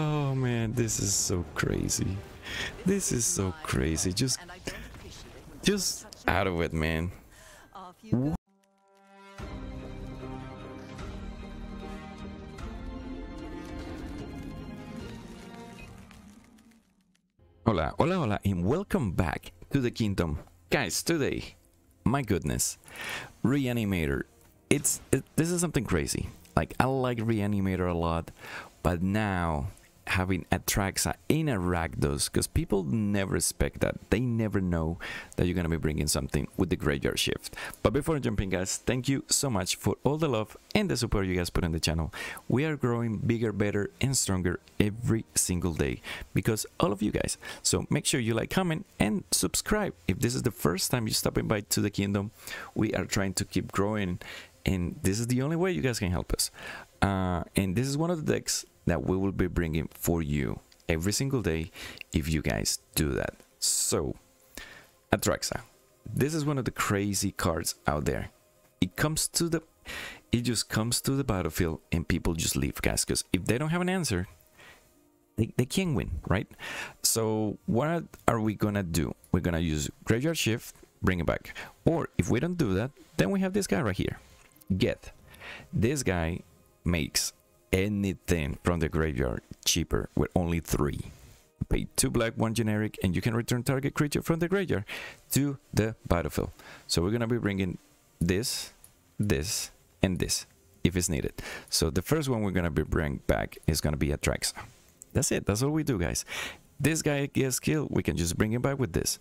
Oh man, this is so crazy. This is so crazy. Just, just out of it, man. Hola, hola, hola, and welcome back to the kingdom. Guys, today, my goodness, Reanimator. It's it, this is something crazy. Like I like Reanimator a lot, but now having Atraxa in a Rakdos, because people never expect that. They never know that you're gonna be bringing something with the Graveyard Shift. But before jumping, guys, thank you so much for all the love and the support you guys put on the channel. We are growing bigger, better, and stronger every single day because all of you guys. So make sure you like, comment, and subscribe. If this is the first time you're stopping by to the kingdom, we are trying to keep growing, and this is the only way you guys can help us. Uh, and this is one of the decks that we will be bringing for you every single day if you guys do that. So, Atraxa. This is one of the crazy cards out there. It comes to the it just comes to the battlefield and people just leave guys because if they don't have an answer they, they can't win right so what are we gonna do we're gonna use graveyard shift bring it back or if we don't do that then we have this guy right here get this guy makes anything from the graveyard cheaper with only three pay two black, one generic, and you can return target creature from the graveyard to the battlefield. So we're gonna be bringing this, this, and this if it's needed. So the first one we're gonna be bringing back is gonna be Atraxa. That's it. That's all we do, guys. This guy gets killed. We can just bring him back with this.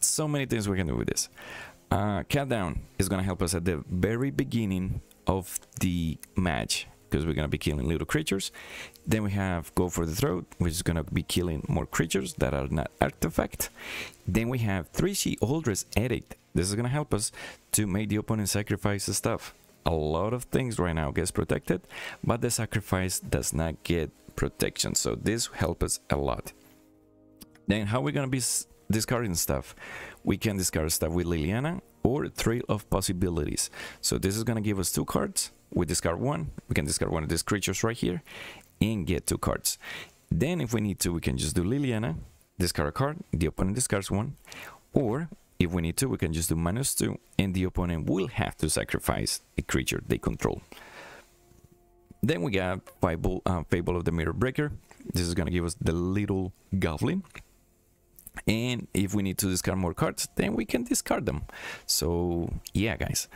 So many things we can do with this. Uh, Cut Down is gonna help us at the very beginning of the match because we're gonna be killing little creatures. Then we have Go for the Throat, which is gonna be killing more creatures that are not artifact. Then we have Sheoldred's Edict. This is gonna help us to make the opponent sacrifice stuff. A lot of things right now gets protected, but the sacrifice does not get protection. So this helps us a lot. Then how we gonna be discarding stuff? We can discard stuff with Liliana or Thrill of Possibilities. So this is gonna give us two cards. We discard one. We can discard one of these creatures right here and get two cards. Then if we need to, we can just do Liliana, discard a card, the opponent discards one. Or if we need to, we can just do minus two and the opponent will have to sacrifice a creature they control. Then we got Fable, uh, Fable of the Mirror Breaker. This is gonna give us the little goblin. And if we need to discard more cards, then we can discard them. So yeah, guys.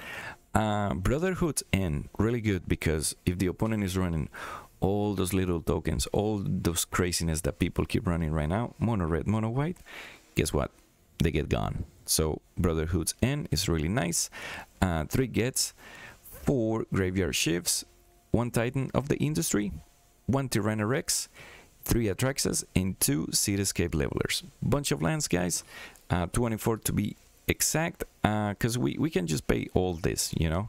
Uh, Brotherhood's End really good because if the opponent is running all those little tokens, all those craziness that people keep running right now, mono red, mono white, guess what? They get gone. So Brotherhood's End is really nice. Uh, three gets, four graveyard shifts, one Titan of the industry, one Tyrannax Rex, three Atraxas, and two Cityscape levelers. Bunch of lands, guys. Uh, 24 to be exact, uh, because we, we can just pay all this, you know.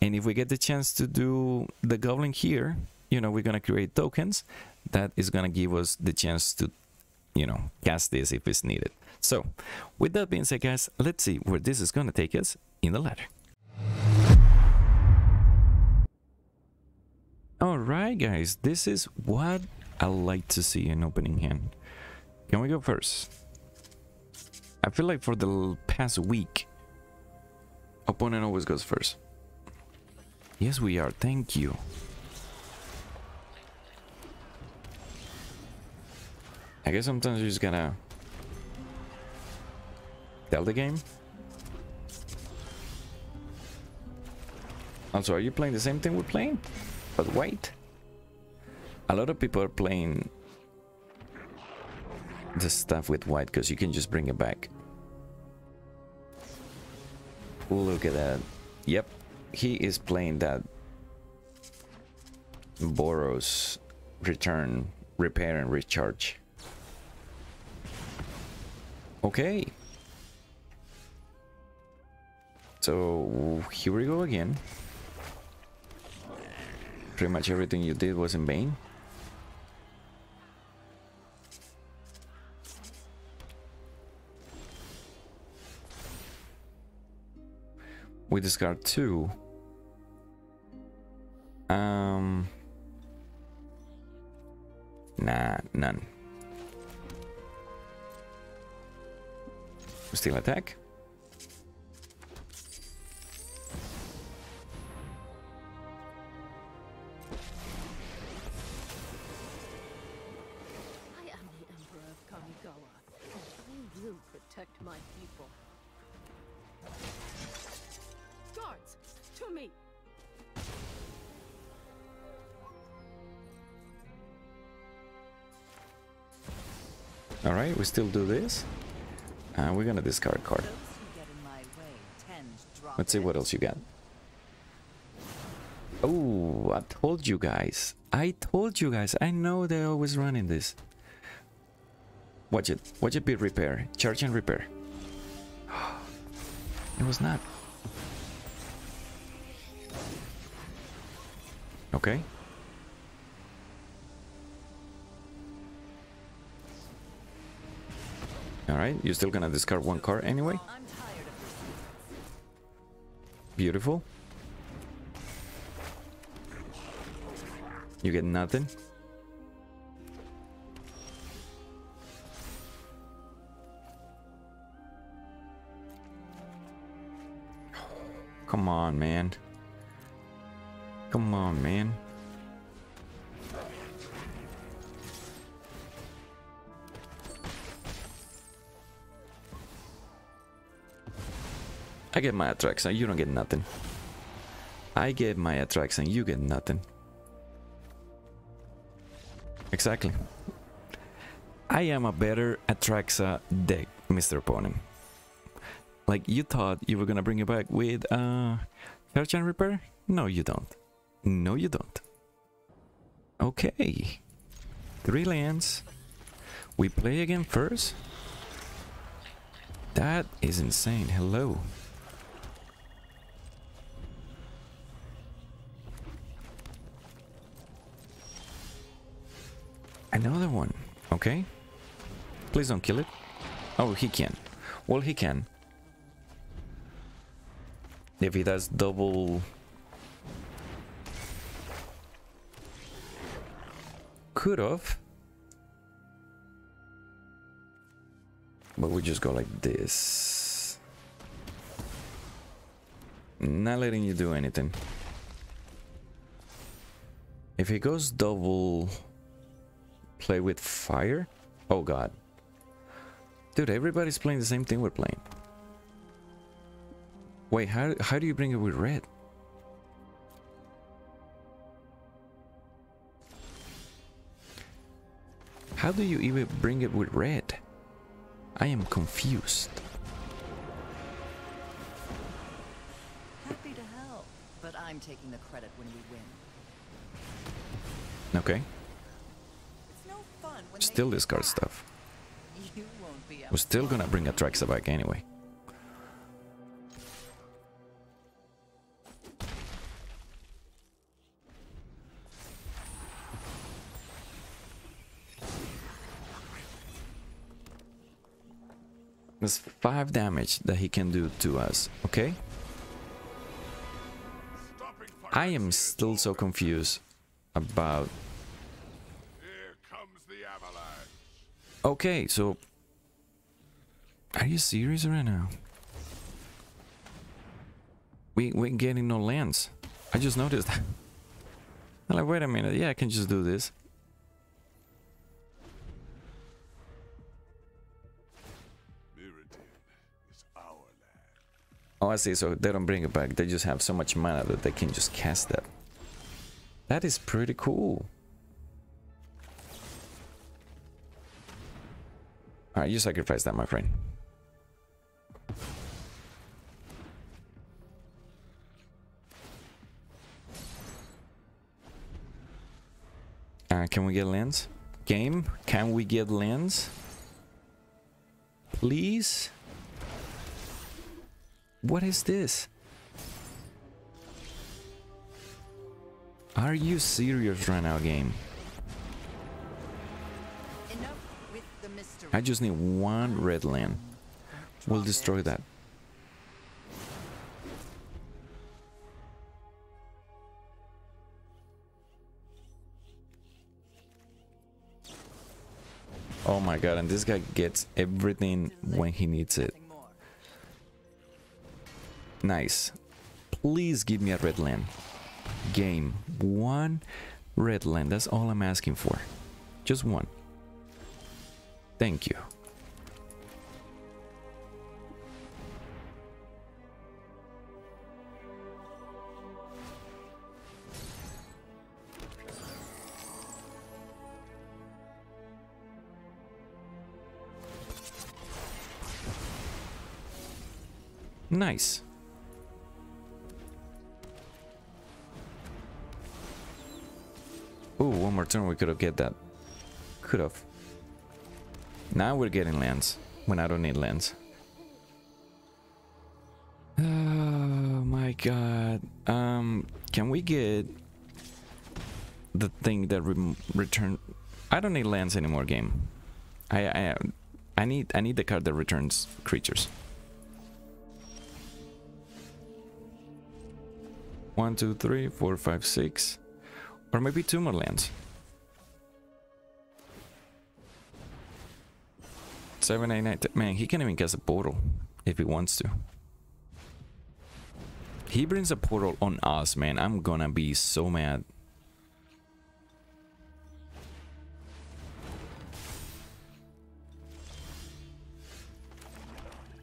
And if we get the chance to do the Goblin here, you know, we're going to create tokens. That is going to give us the chance to, you know, cast this if it's needed. So, with that being said, guys, let's see where this is going to take us in the ladder. Alright guys, this is what I like to see in opening hand. Can we go first? I feel like for the past week, opponent always goes first. Yes we are, thank you. I guess sometimes you're just gonna tell the game. Also, are you playing the same thing we're playing? But wait. A lot of people are playing the stuff with white because you can just bring it back. Look at that. Yep. He is playing that Boros return, repair and recharge. Okay. So here we go again. Pretty much everything you did was in vain. We discard two. Um, Nah, none. Still attack. All right, we still do this. Uh, we're gonna discard a card. In Let's see what else you got. Oh, I told you guys. I told you guys. I know they always running this. Watch it. Watch it be repair. Charge and repair. It was not. Okay. Alright, you're still gonna discard one card anyway? Beautiful. You get nothing. Come on, man. Come on, man. I get my Atraxa and you don't get nothing. I get my Atraxa and you get nothing. Exactly. I am a better Atraxa deck, Mr. Opponent. Like, you thought you were gonna bring it back with, uh, and Repair? No, you don't. No, you don't. Okay. Three lands. We play again first? That is insane. Hello. Another one. Okay. Please don't kill it. Oh, he can. Well, he can. If he does double... Could have. But we just go like this. Not letting you do anything. If he goes double play with fire? Oh god. Dude, everybody's playing the same thing we're playing. Wait, how, how do you bring it with red? How do you even bring it with red? I am confused. Happy to help, but I'm taking the credit when we win. Okay, still discard stuff. We're still gonna bring a Atraxa back anyway. There's 5 damage that he can do to us, okay? I am still so confused about... Here comes the avalanche. Okay, so... Are you serious right now? We, we ain't getting no lands. I just noticed that. I'm like, wait a minute, yeah, I can just do this. Oh, I see. So they don't bring it back. They just have so much mana that they can just cast that. That is pretty cool. Alright, you sacrifice that, my friend. Uh, can we get lens? Game, can we get lens? Please? What is this? Are you serious right now, game? I just need one red land. We'll destroy that. Oh my god, and this guy gets everything when he needs it. Nice. Please give me a red land. Game. One red land. That's all I'm asking for. Just one. Thank you. Nice. Ooh, one more turn we could have get that. Could have. Now we're getting lands when I don't need lands. Oh my god. Um, can we get the thing that re return? I don't need lands anymore. Game. I I I need I need the card that returns creatures. One, two, three, four, five, six. Or maybe two more lands. Seven, eight, nine. Man, he can't even cast a portal if he wants to. He brings a portal on us, man. I'm gonna be so mad.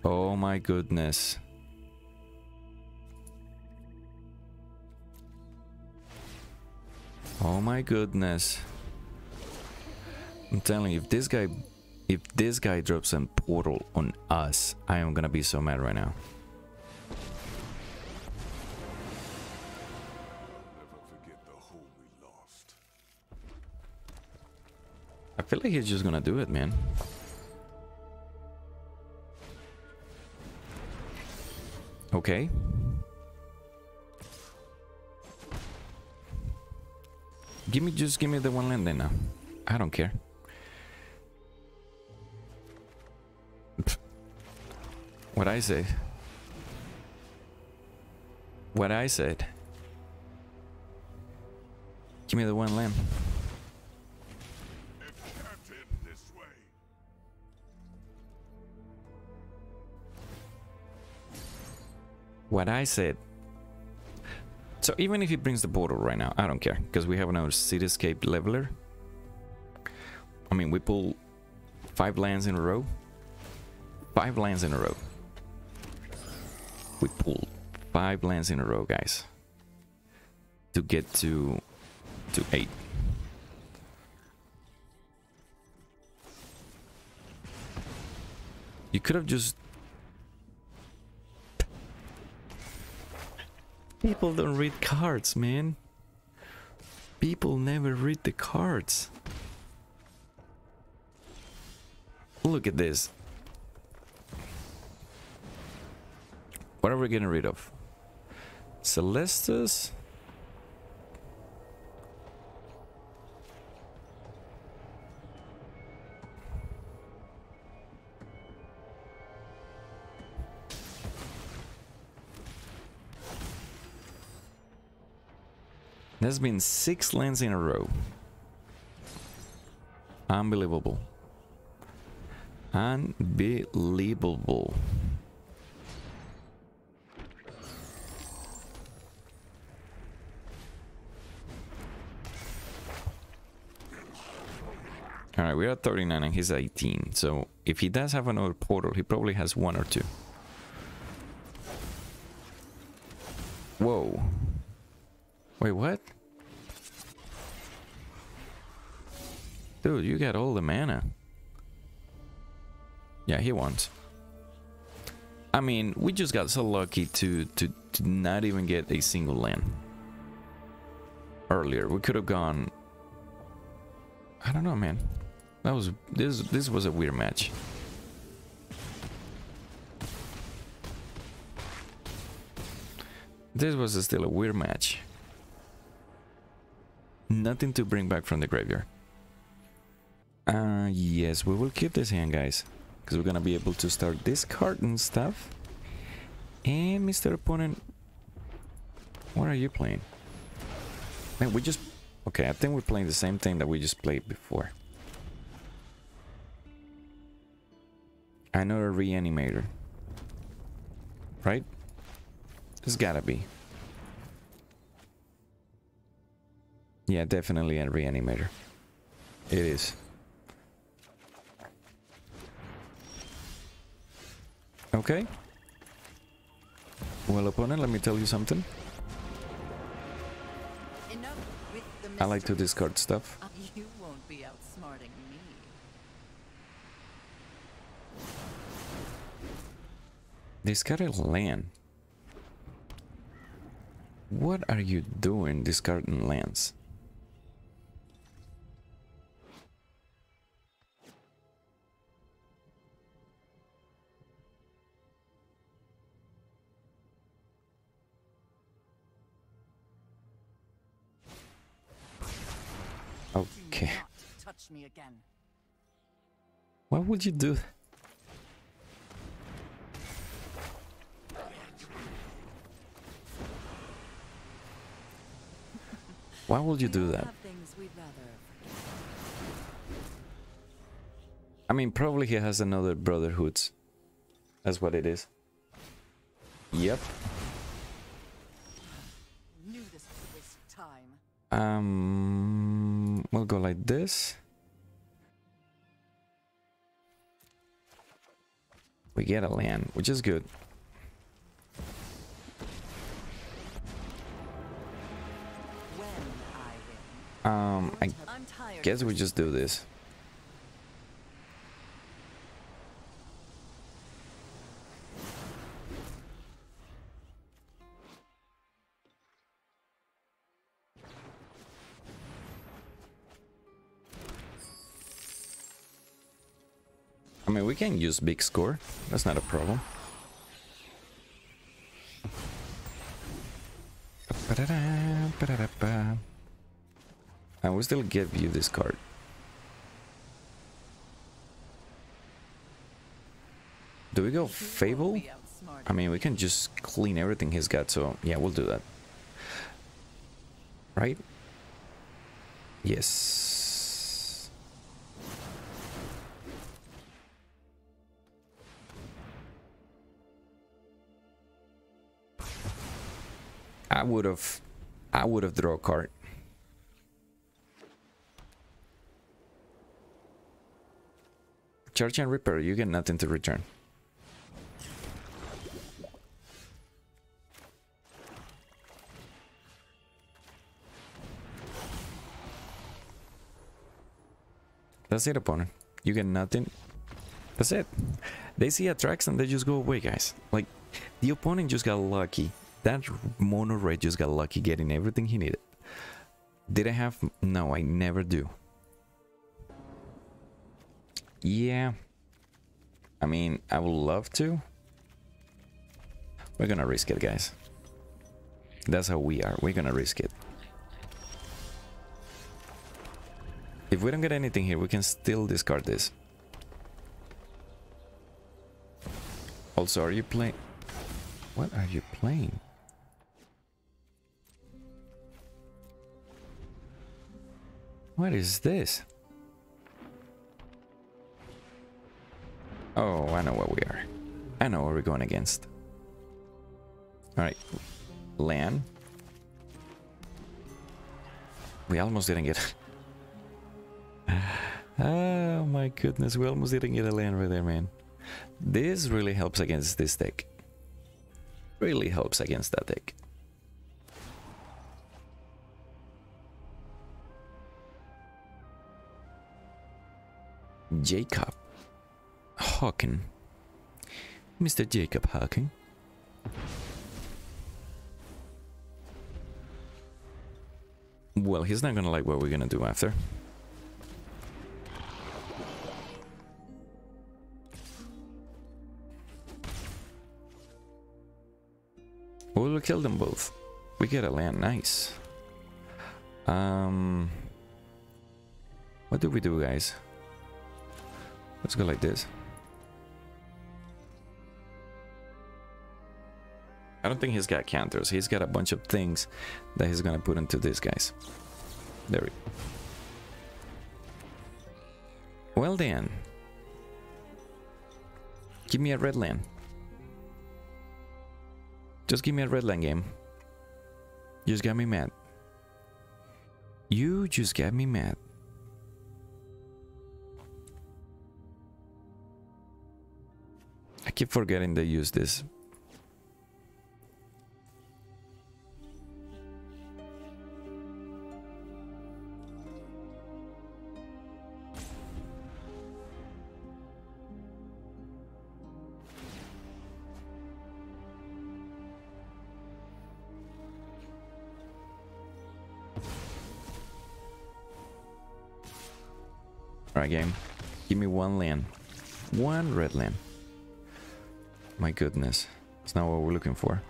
Oh my goodness. Oh my goodness. I'm telling you, if this guy if this guy drops a portal on us, I am gonna be so mad right now. I feel like he's just gonna do it, man. Okay. Give me just give me the one land then now. I don't care. What I said. What I said. Give me the one way. what I said. So even if he brings the portal right now, I don't care because we have another cityscape leveler. I mean, we pull five lands in a row. Five lands in a row. We pull five lands in a row, guys, to get to to eight. You could have just People don't read cards, man. People never read the cards. Look at this. What are we getting rid of? Celestus? There's been six lands in a row. Unbelievable. Unbelievable. Alright, we're at 39 and he's 18. So if he does have another portal, he probably has one or two. Whoa. Wait, what? Dude, you got all the mana. Yeah, he wants. I mean, we just got so lucky to, to, to not even get a single land. Earlier, we could have gone... I don't know, man. That was... This, this was a weird match. This was still a weird match. Nothing to bring back from the graveyard. Uh, yes, we will keep this hand, guys. Because we're gonna be able to start this card and stuff. And Mr. Opponent... What are you playing? Man, we just... Okay, I think we're playing the same thing that we just played before. Another reanimator. Right? There's gotta be. Yeah, definitely a reanimator. It is. Okay. Well, opponent, let me tell you something. Enough with the I like to discard stuff. Uh, You won't be outsmarting me. Discarded land. What are you doing discarding lands? Okay. not touch me again. Why would you do Why would you do that? have things we'd rather I mean, probably he has another Brotherhoods. That's what it is. Yep. knew this was a waste of time. Um, we'll go like this. We get a land, which is good. Um, I guess we just do this. I mean, we can use big score. That's not a problem. Ba-da-da, ba-da-da-ba. I will still give you this card. Do we go Fable? I mean, we can just clean everything he's got, so yeah, we'll do that. Right? Yes. I would have I would have draw a card. Charge and repair, you get nothing to return. That's it, opponent. You get nothing. That's it. They see attacks and they just go away, guys. Like, the opponent just got lucky. That mono red just got lucky getting everything he needed. Did I have... No, I never do. Yeah. I mean, I would love to. We're gonna risk it, guys. That's how we are. We're gonna risk it. If we don't get anything here, we can still discard this. Also, are you playing... What are you playing? What is this? Oh, I know what we are. I know what we're going against. Alright. Land. We almost didn't get... oh my goodness, we almost didn't get a land right there, man. This really helps against this deck. Really helps against that deck. Jacob Hawking. Mr. Jacob Hawking. Well, he's not gonna like what we're gonna do after. We'll kill them both. We get a land, nice. Um, what do we do, guys? Let's go like this. I don't think he's got counters. He's got a bunch of things that he's gonna put into this, guys. There we go. Well then. Give me a red land. Just give me a red land game. You just got me mad. You just got me mad. I keep forgetting they use this. Game. Give me one land. One red land. My goodness. It's not what we're looking for.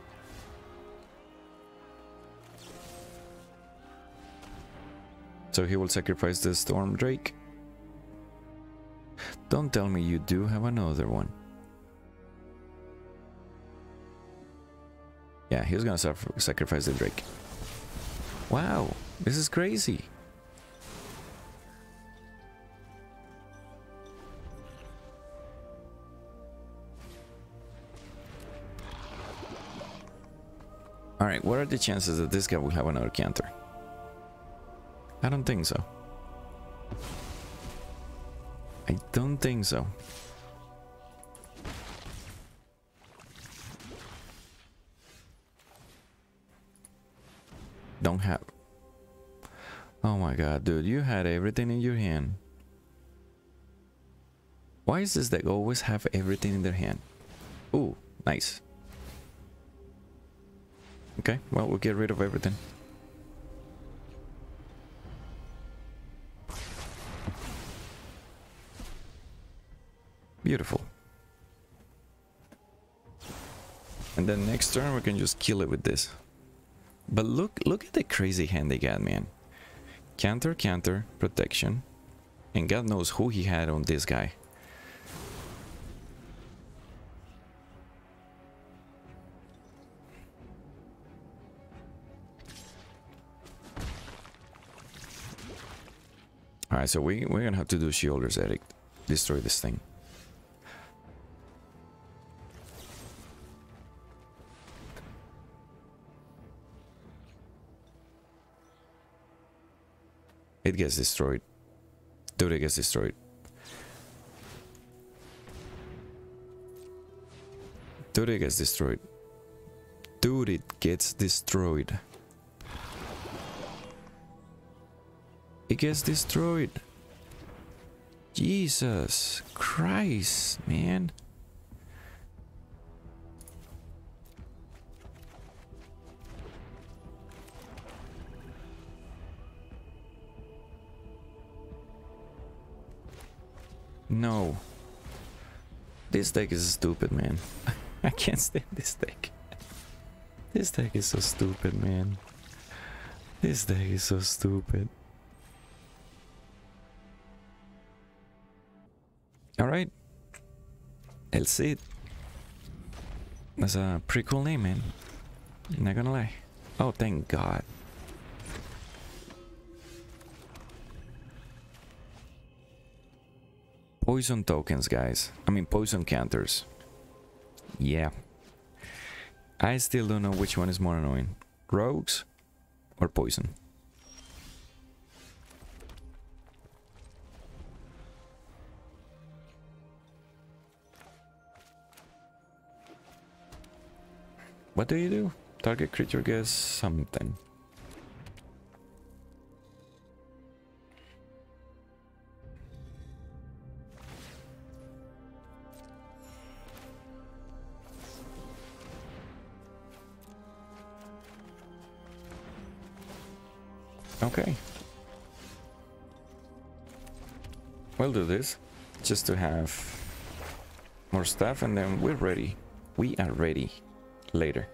So he will sacrifice the Storm Drake? Don't tell me you do have another one. Yeah, he's gonna sacrifice the Drake. Wow, this is crazy. Alright, what are the chances that this guy will have another counter? I don't think so. I don't think so. Don't have... Oh my god, dude, you had everything in your hand. Why is this deck always have everything in their hand? Ooh, nice. Okay, well, we'll get rid of everything. Beautiful. And then next turn we can just kill it with this. But look look at the crazy hand they got, man. Counter, counter, protection. And God knows who he had on this guy. Alright, so we, we're gonna have to do Sheoldred's Edict. Destroy this thing. It gets destroyed. Dude, it gets destroyed. Dude, it gets destroyed. Dude, it gets destroyed. It gets destroyed. Jesus Christ, man. No. This deck is stupid, man. I can't stand this deck. This deck is so stupid, man. This deck is so stupid. Alright. El Cid. That's a pretty cool name, man. Not gonna lie. Oh, thank God. Poison tokens, guys. I mean, poison counters. Yeah. I still don't know which one is more annoying. Rogues or poison. What do you do? Target creature gets something. Okay. We'll do this just to have more stuff and then we're ready. We are ready later.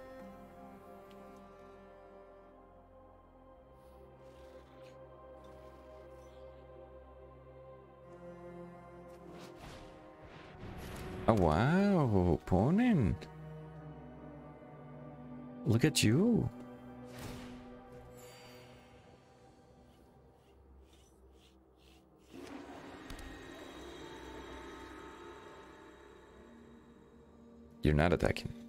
Oh wow, opponent. Look at you. You're not attacking.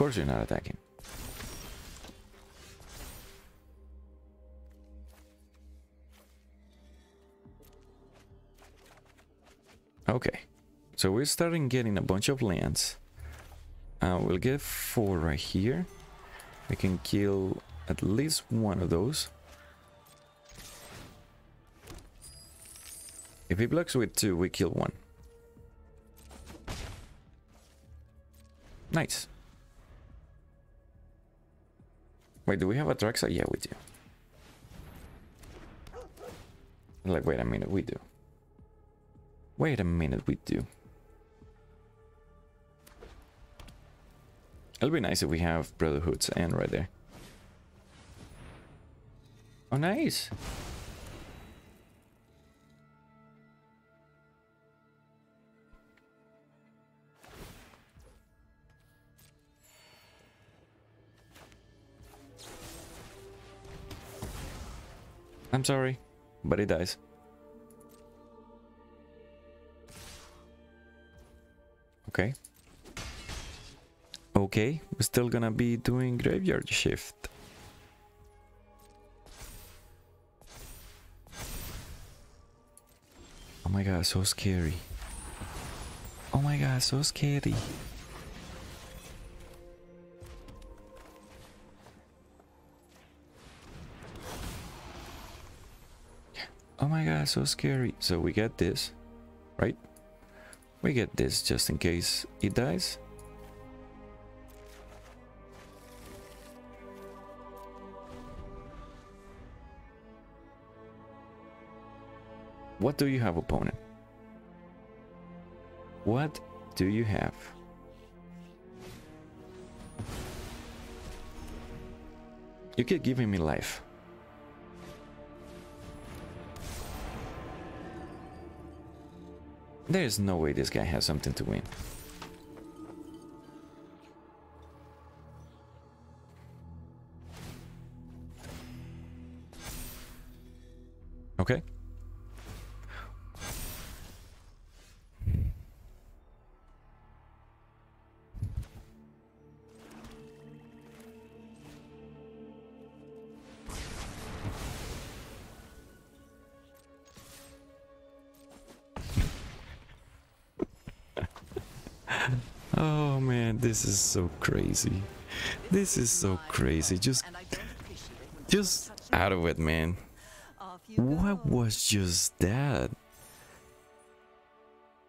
Course you're not attacking. Okay. So we're starting getting a bunch of lands. Uh, we'll get four right here. We can kill at least one of those. If he blocks with two, we kill one. Nice. Wait, do we have Atraxa? Yeah, we do. Like, wait a minute, we do. Wait a minute, we do. It'll be nice if we have Brotherhood's End right there. Oh, nice. I'm sorry, but he dies. Okay. Okay, we're still gonna be doing graveyard shift. Oh my god, so scary. Oh my god, so scary. Oh my god, so scary. So we get this, right? We get this just in case it dies. What do you have, opponent? What do you have? You keep giving me life. There's no way this guy has something to win. This is so crazy. This is so crazy. Just just out of it, man. What was just that?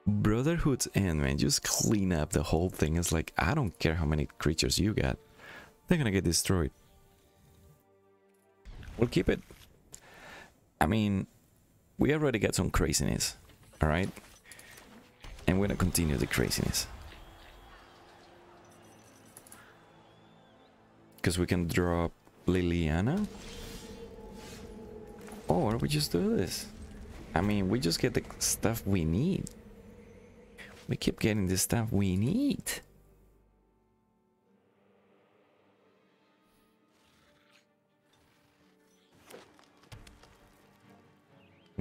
Brotherhood's end, man. Just clean up the whole thing. It's like, I don't care how many creatures you got. They're gonna get destroyed. We'll keep it. I mean, we already got some craziness. Alright? And we're gonna continue the craziness. Because we can drop Liliana. Oh, or we just do this. I mean, we just get the stuff we need. We keep getting the stuff we need.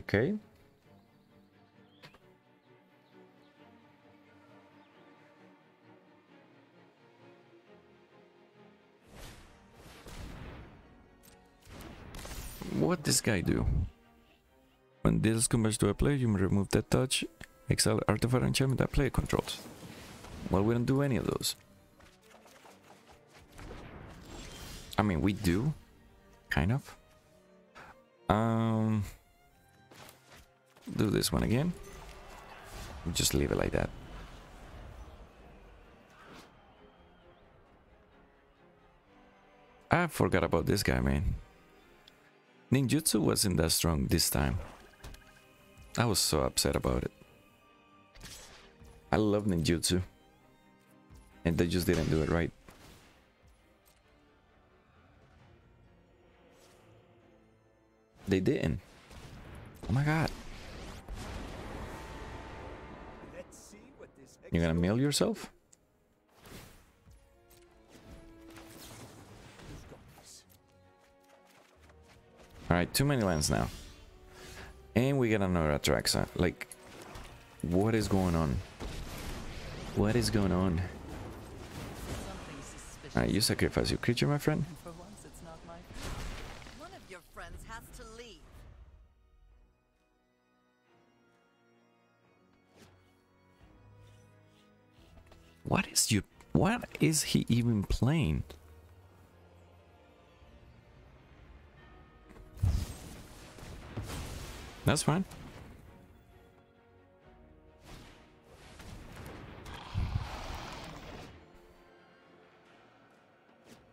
Okay. What this guy do? When this comes to a player, you may remove that touch, exile artifact enchantment that player controls. Well, we don't do any of those. I mean, we do, kind of. Um, do this one again. Just leave it like that. I forgot about this guy, man. Ninjutsu wasn't that strong this time. I was so upset about it. I love ninjutsu. And they just didn't do it right. They didn't. Oh my god. You're gonna mail yourself? Alright, too many lands now. And we get another Atraxa. Like, What is going on? What is going on? Alright, you sacrifice your creature, my friend. And for once, it's not my fault. One of your friends has to leave. What is you? What is he even playing? That's fine.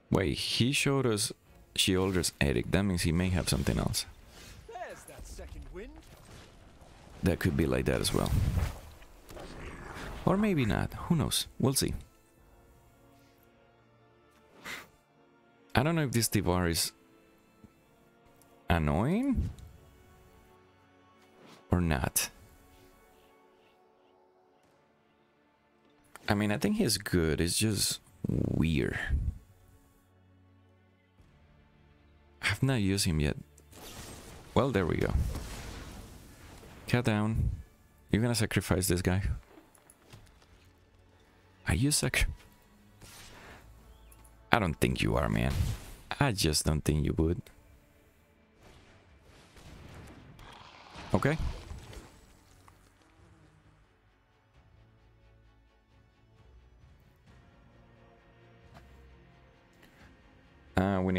Wait, he showed us Sheoldred's Edict. That means he may have something else. There's that second wind. That could be like that as well. Or maybe not. Who knows? We'll see. I don't know if this Tyvar is annoying or not. I mean, I think he's good. It's just weird. I've not used him yet. Well, there we go. Cut down. You're gonna sacrifice this guy. Are you sac? I don't think you are, man. I just don't think you would. Okay.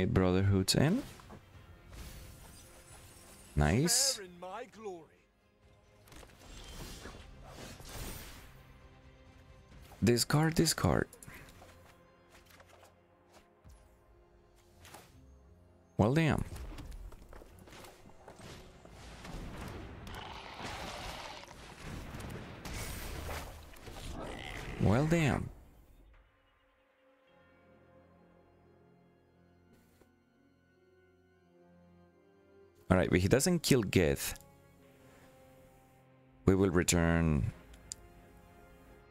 Brotherhood's End. Nice. Discard, discard. Well, damn. Well, damn. Alright, but he doesn't kill Geth. We will return...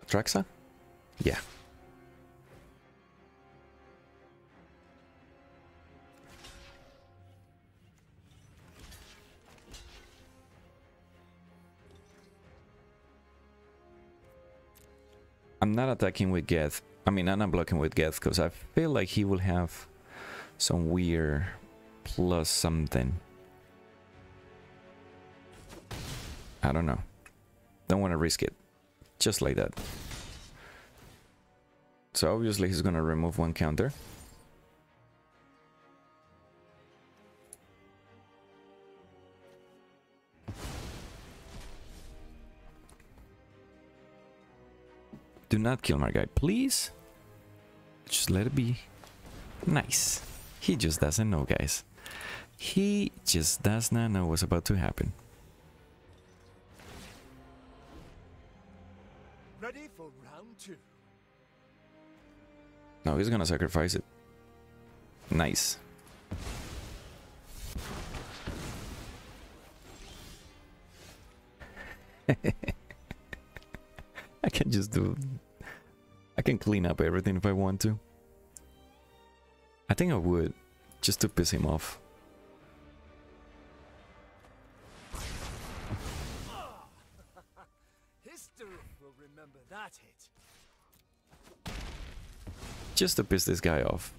Traxa? Yeah. I'm not attacking with Geth. I mean, I'm not blocking with Geth because I feel like he will have some weird plus something. I don't know. Don't want to risk it. Just like that. So obviously he's gonna remove one counter. Do not kill my guy, please. Just let it be. Nice. He just doesn't know, guys. He just does not know what's about to happen. Two. No, he's gonna sacrifice it. Nice. I can just do... I can clean up everything if I want to. I think I would, just to piss him off. History will remember that hit. Just to piss this guy off.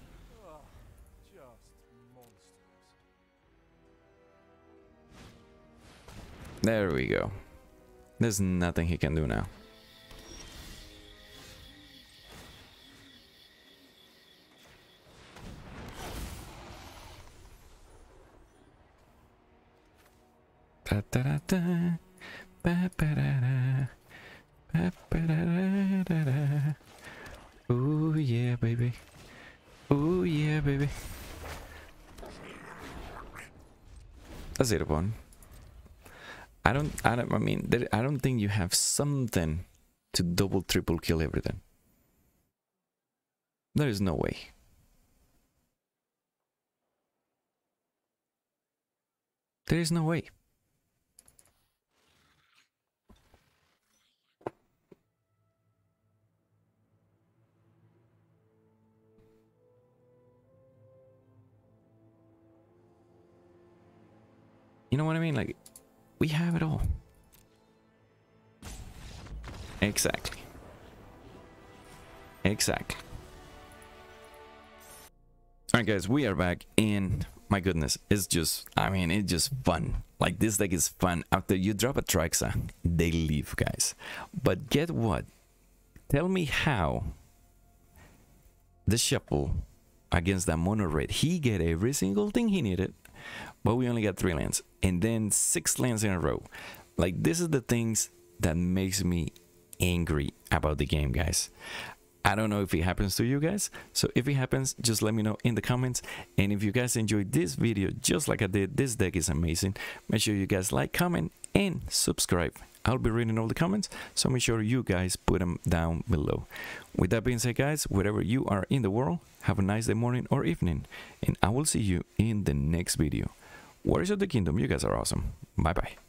There we go. There's nothing he can do now. Ooh yeah, baby. Ooh yeah, baby. That's it, one. I don't, I don't, I mean, there, I don't think you have something to double, triple kill everything. There is no way. There is no way. Know what I mean? Like, we have it all. Exactly. Exactly. Alright guys, we are back and my goodness, it's just I mean it's just fun. Like this deck is fun. After you drop a Traxa, they leave guys. But get what? Tell me how the shuffle against that mono red, he get every single thing he needed, but we only got three lands. And then six lands in a row. Like this is the things that makes me angry about the game, guys. I don't know if it happens to you guys. So if it happens, just let me know in the comments. And if you guys enjoyed this video just like I did, this deck is amazing. Make sure you guys like, comment, and subscribe. I'll be reading all the comments, so make sure you guys put them down below. With that being said, guys, wherever you are in the world, have a nice day, morning, or evening. And I will see you in the next video. Warriors of the Kingdom, you guys are awesome. Bye bye.